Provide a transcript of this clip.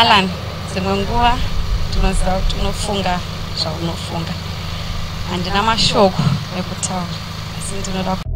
alan dzimwe nguva tinoziva kuti unofunga zvaunofunga handina mashoko ekutaura asi ndinoda ku